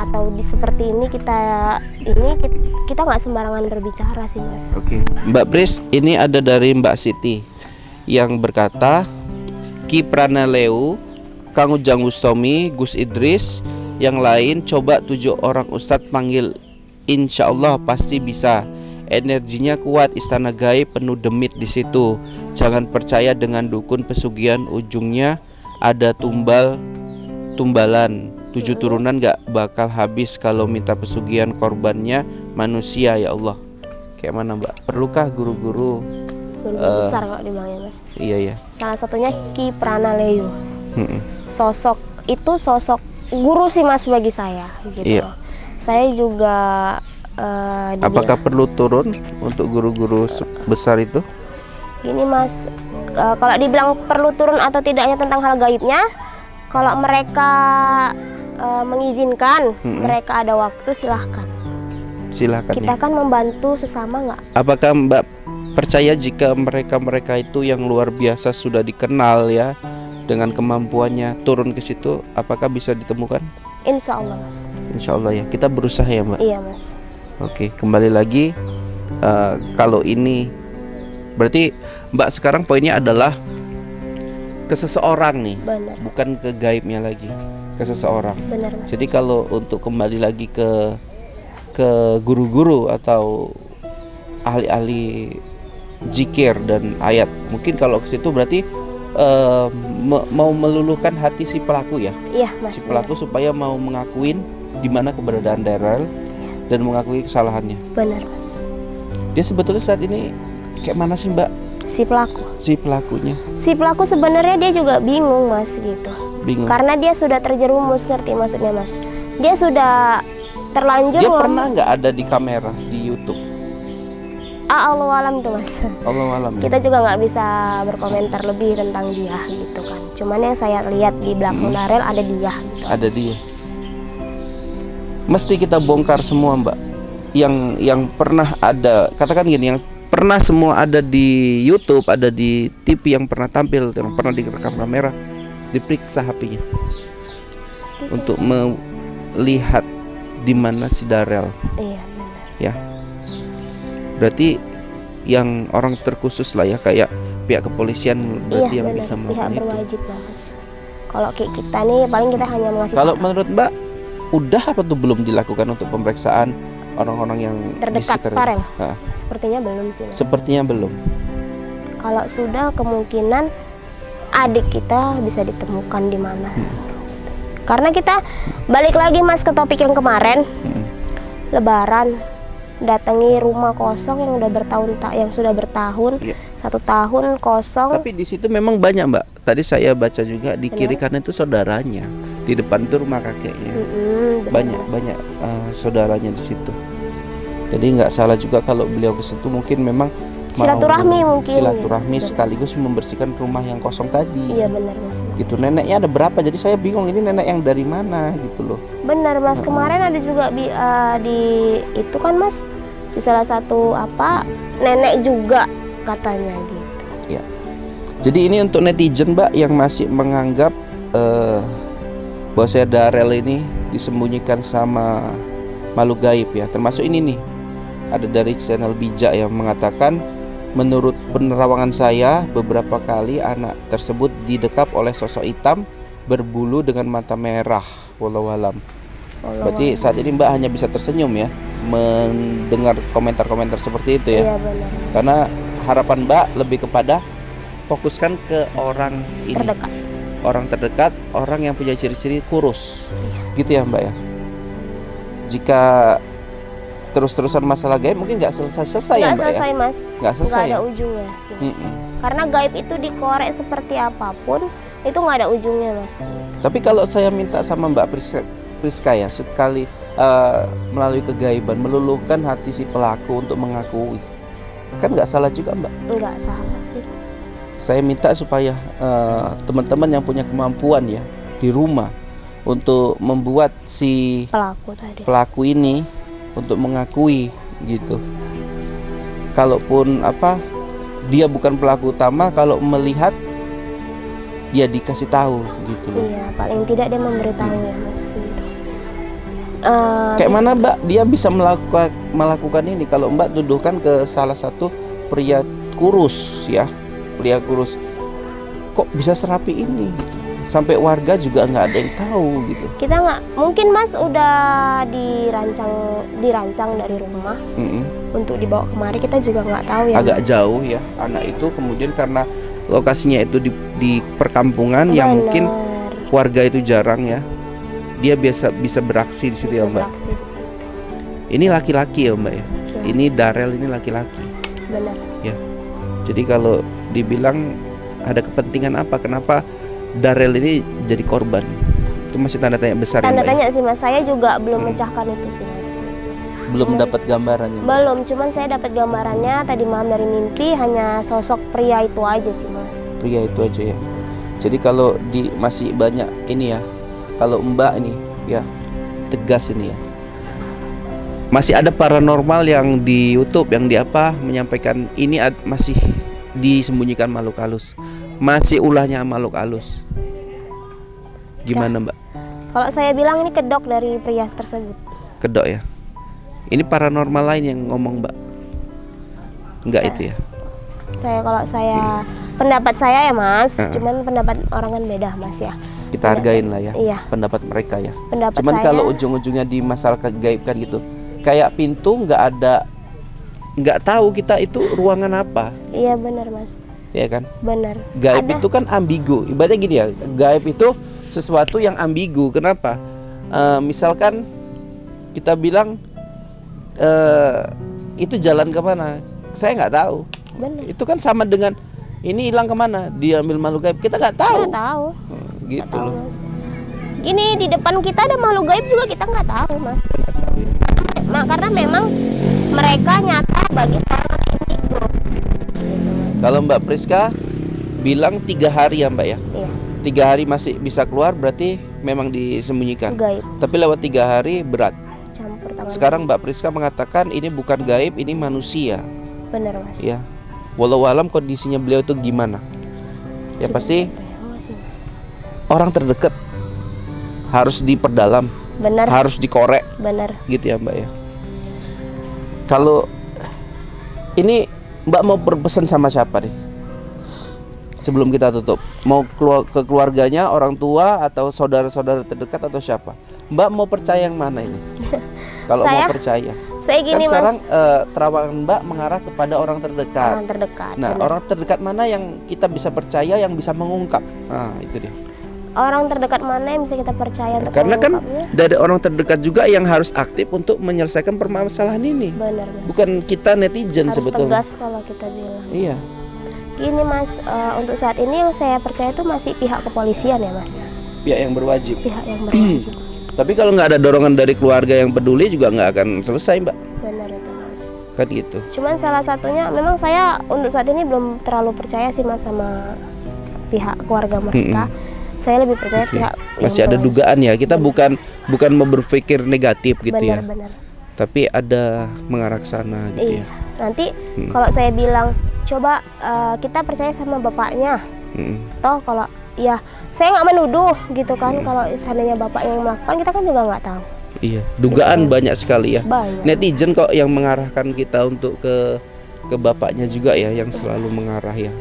atau di seperti ini kita ini kit- kita nggak sembarangan berbicara sih mas Oke. Mbak Pris, ini ada dari Mbak Siti yang berkata Ki Pranaleu, Kang Ujang Gustomi, Gus Idris, yang lain coba tujuh orang ustadz panggil Insya Allah pasti bisa Energinya kuat, istana gaib penuh demit di situ. Jangan percaya dengan dukun pesugihan ujungnya ada tumbal tumbalan. Tujuh turunan gak bakal habis kalau minta pesugihan korbannya manusia ya Allah. Kayak mana Mbak? Perlukah guru-guru? guru Eh. besar kok dibilangnya mas Iya ya. salah satunya Ki Pranaleyu sosok itu sosok guru sih mas bagi saya gitu Iya. saya juga dibilang- Apakah perlu turun untuk guru-guru besar itu? Gini mas, eh, kalau dibilang perlu turun atau tidaknya tentang hal gaibnya, kalau mereka eh, mengizinkan, Mm-mm. mereka ada waktu silahkan. Silakan Kita ya. kan membantu sesama nggak? Apakah Mbak percaya jika mereka-mereka itu yang luar biasa sudah dikenal ya dengan kemampuannya turun ke situ, apakah bisa ditemukan? Insya Allah mas. Insya Allah ya. Kita berusaha ya Mbak. Iya mas. Oke, kembali lagi eh, kalau ini berarti Mbak sekarang poinnya adalah ke seseorang nih, Benar, bukan ke gaibnya lagi, ke seseorang. benar mas. Jadi kalau untuk kembali lagi ke ke guru-guru atau ahli-ahli jikir dan ayat, mungkin kalau ke situ berarti eh, me- mau meluluhkan hati si pelaku ya, Iya mas. si pelaku supaya mau mengakuin di mana keberadaan Daryl dan mengakui kesalahannya. Benar mas. Dia sebetulnya saat ini kayak mana sih Mbak Si pelaku, si pelakunya? si pelaku sebenarnya dia juga bingung mas gitu. Bingung. Karena dia sudah terjerumus ngerti maksudnya mas. Dia sudah terlanjur. Dia pernah nggak ada di kamera di YouTube? Ah, Allah alam tuh mas. Allah alam. kita juga nggak bisa berkomentar lebih tentang dia gitu kan cuman yang saya lihat di belakang Hmm. Darel ada dia gitu. ada dia mesti kita bongkar semua mbak yang yang pernah ada katakan gini yang pernah semua ada di YouTube ada di TV yang pernah tampil yang pernah direkam kamera diperiksa HP-nya untuk melihat di mana si Darel iya benar. Ya. Berarti yang orang terkhusus lah ya kayak pihak kepolisian berarti iya yang benar. bisa pihak melakukan itu. berwajib lah mas. Kalau kayak kita nih paling kita hanya mengasih kalau saran. menurut mbak udah apa tuh belum dilakukan untuk pemeriksaan orang-orang yang di terdekat sekitar Farel sepertinya belum sih mas Sepertinya belum. kalau sudah kemungkinan adik kita bisa ditemukan di mana Hmm. karena kita balik lagi mas ke topik yang kemarin Hmm. lebaran datangi rumah kosong yang udah bertahun tak yang sudah bertahun Iya. Satu tahun kosong Tapi di situ memang banyak mbak. Tadi saya baca juga di kiri Benar. kanan itu saudaranya, di depan itu rumah kakeknya. Banyak Mas. banyak eh, saudaranya di situ. Jadi nggak salah juga kalau beliau ke situ mungkin memang Silaturahmi mungkin. Silaturahmi sekaligus membersihkan rumah yang kosong tadi. iya benar mas Gitu neneknya ada berapa? Jadi saya bingung ini nenek yang dari mana gitu loh. benar mas kemarin ada juga di, eh, di itu kan mas di salah satu apa nenek juga katanya gitu Jadi ini untuk netizen mbak yang masih menganggap eh bahwa saya Darel ini disembunyikan sama makhluk gaib ya. Termasuk ini nih ada dari channel bijak yang mengatakan menurut penerawangan saya beberapa kali anak tersebut didekap oleh sosok hitam berbulu dengan mata merah. Wallahualam. Allah Berarti saat ini mbak hanya bisa tersenyum ya mendengar komentar-komentar seperti itu ya. iya benar Karena harapan Mbak lebih kepada fokuskan ke orang ini, terdekat orang terdekat, orang yang punya ciri-ciri kurus. Gitu ya, Mbak ya. Jika terus-terusan masalah gaib mungkin nggak selesai-selesai ya, nggak Mbak selesai ya. mas Nggak nggak selesai. ada Ya? ujungnya sih mas Mm-mm. karena gaib itu dikorek seperti apa pun itu nggak ada ujungnya mas Tapi kalau saya minta sama Mbak Priska, Priska ya sekali eh, melalui kegaiban meluluhkan hati si pelaku untuk mengakui, kan nggak salah juga, Mbak. nggak salah sih mas saya minta supaya eh, teman-teman yang punya kemampuan ya di rumah untuk membuat si pelaku tadi pelaku ini untuk mengakui gitu. Kalaupun apa dia bukan pelaku utama kalau melihat dia dikasih tahu gitu iya paling tidak dia memberitahu ya mas gitu Eh, Kayak mana Mbak dia bisa melakukan melakukan ini kalau Mbak tuduhkan ke salah satu pria kurus ya, pria kurus. Kok bisa serapi ini? gitu. Sampai warga juga nggak ada yang tahu gitu. kita nggak mungkin mas udah dirancang dirancang dari rumah Mm-mm. untuk dibawa kemari kita juga nggak tahu ya Agak Mas. jauh ya anak itu kemudian karena lokasinya itu di, di perkampungan yang Benar. mungkin warga itu jarang ya. Dia biasa bisa beraksi di situ bisa ya Mbak. beraksi di situ. Ini laki-laki ya Mbak ya. Ya, Ini Darel ini laki-laki. benar Jadi kalau dibilang ada kepentingan apa kenapa Darel ini jadi korban? Itu masih tanda tanya besar ya tanda Mbak. ya? tanya sih mas saya juga belum Hmm. mencahkan itu sih mas Belum Cuman- dapat gambarannya. Mbak. belum cuman saya dapat gambarannya tadi malam dari mimpi hanya sosok pria itu aja sih mas Pria itu aja ya. Jadi kalau di masih banyak ini ya. Kalau Mbak ini ya tegas ini ya. Masih ada paranormal yang di YouTube yang di apa menyampaikan ini ad- masih disembunyikan makhluk halus. Masih ulahnya makhluk halus. Gimana Mbak? kalau saya bilang ini kedok dari pria tersebut Kedok ya. Ini paranormal lain yang ngomong Mbak. Enggak itu ya. saya kalau saya pendapat saya ya mas Heeh. cuman pendapat orang kan beda mas ya Kita hargain lah ya iya pendapat mereka ya. pendapat Cuman saya kalau ujung-ujungnya di masalah kegaibkan gitu, kayak pintu nggak ada, nggak tahu kita itu ruangan apa, iya benar mas ya kan? benar Gaib Ada. itu kan ambigu. Ibaratnya gini ya, gaib itu sesuatu yang ambigu. Kenapa? Eh, misalkan kita bilang eh, itu jalan ke mana, saya nggak tahu. benar Itu kan sama dengan ini hilang ke mana, diambil makhluk gaib, kita nggak tahu. nggak tahu Hmm, gitu tahu loh. mas gini di depan kita ada makhluk gaib juga kita nggak tahu mas. Ma- karena memang mereka nyata bagi seorang indigo. Gitu mas Kalau Mbak Priska bilang tiga hari ya Mbak ya. iya. Tiga hari masih bisa keluar berarti memang disembunyikan. Gaib. Tapi lewat tiga hari berat. Campur tangan. Sekarang Mbak Priska mengatakan ini bukan gaib ini manusia. Benar mas. Ya walau alam kondisinya beliau itu gimana? Ya pasti orang terdekat harus diperdalam benar. harus dikorek. Benar. Gitu ya Mbak ya. Kalau ini Mbak mau berpesan sama siapa nih? Sebelum kita tutup mau keluar ke keluarganya orang tua atau saudara-saudara terdekat atau siapa? Mbak mau percaya yang mana ini? Kalau mau percaya. Saya kan gini sekarang mas eh, terawangan Mbak mengarah kepada orang terdekat. Orang terdekat nah benar. orang terdekat mana yang kita bisa percaya yang bisa mengungkap? Nah itu dia orang terdekat mana yang bisa kita percaya untuk karena kan dari orang terdekat juga yang harus aktif untuk menyelesaikan permasalahan ini. Benar mas. Bukan kita netizen harus sebetulnya. tegas kalau kita bilang. Iya. Gini mas, eh, untuk saat ini yang saya percaya itu masih pihak kepolisian ya mas, pihak yang berwajib. Pihak yang berwajib. tapi kalau nggak ada dorongan dari keluarga yang peduli juga nggak akan selesai mbak. Benar itu mas. kan gitu. Cuman salah satunya, memang saya untuk saat ini belum terlalu percaya sih mas sama pihak keluarga mereka. Saya lebih percaya Oke. pihak masih ada dugaan ya kita Benar, bukan bukan mau berpikir negatif gitu ya Benar-benar. tapi ada mengarah ke sana gitu Iya. ya Nanti Hmm. kalau saya bilang coba eh, kita percaya sama bapaknya, Mm. toh kalau ya saya nggak menuduh gitu kan Hmm. kalau seandainya bapak yang melakukan kita kan juga nggak tahu iya dugaan banyak sekali ya banyak netizen kok yang mengarahkan kita untuk ke ke bapaknya juga ya yang selalu mengarah ya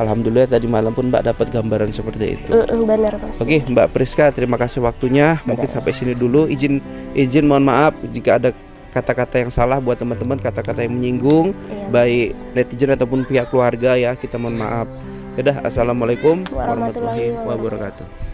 Alhamdulillah tadi malam pun Mbak dapat gambaran seperti itu. Mm-mm, benar mas Oke, Mbak Priska, terima kasih waktunya. Mungkin Benar. sampai sini dulu. Izin izin mohon maaf jika ada kata-kata yang salah buat teman-teman, kata-kata yang menyinggung Iya, baik Mas. netizen ataupun pihak keluarga ya. Kita mohon maaf. Yaudah, assalamualaikum Warahmatullahi warahmatullahi wabarakatuh.